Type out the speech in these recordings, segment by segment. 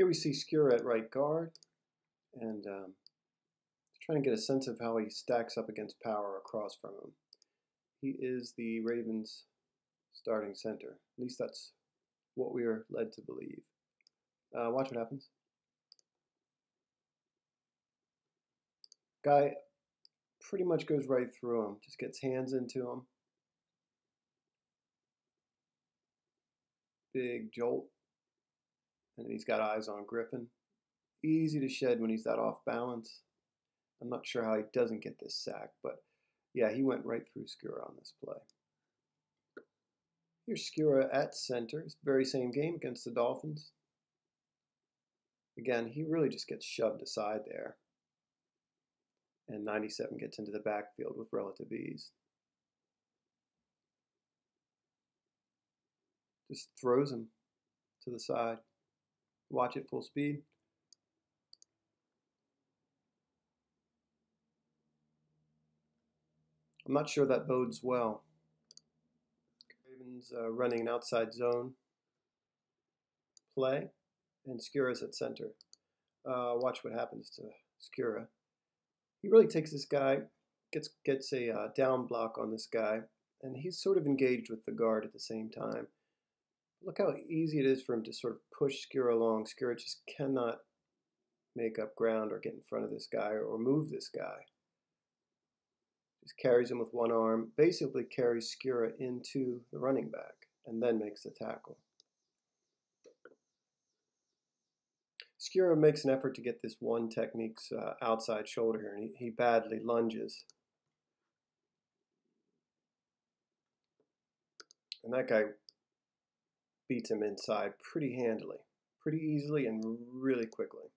Here we see Skura at right guard, and um, trying to get a sense of how he stacks up against power across from him. He is the Ravens' starting center. At least that's what we are led to believe. Uh, watch what happens. Guy pretty much goes right through him, just gets hands into him. Big jolt. And he's got eyes on Griffin. Easy to shed when he's that off balance. I'm not sure how he doesn't get this sack, but yeah, he went right through Skura on this play. Here's Skura at center. It's the very same game against the Dolphins. Again, he really just gets shoved aside there. And 97 gets into the backfield with relative ease. Just throws him to the side. Watch it full speed. I'm not sure that bodes well. Ravens uh, running an outside zone play, and Skura's at center. Uh, watch what happens to Skura. He really takes this guy, gets gets a uh, down block on this guy, and he's sort of engaged with the guard at the same time. Look how easy it is for him to sort of push Skura along. Skura just cannot make up ground or get in front of this guy or move this guy. Just carries him with one arm, basically carries Skura into the running back, and then makes the tackle. Skura makes an effort to get this one technique's uh, outside shoulder here, and he, he badly lunges. And that guy beats him inside pretty handily, pretty easily, and really quickly.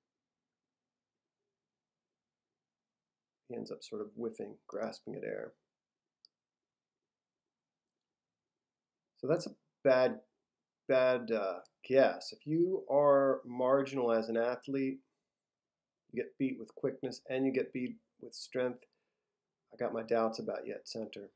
he ends up sort of whiffing, grasping at air. So that's a bad, bad uh, guess. If you are marginal as an athlete, you get beat with quickness and you get beat with strength. I got my doubts about at center.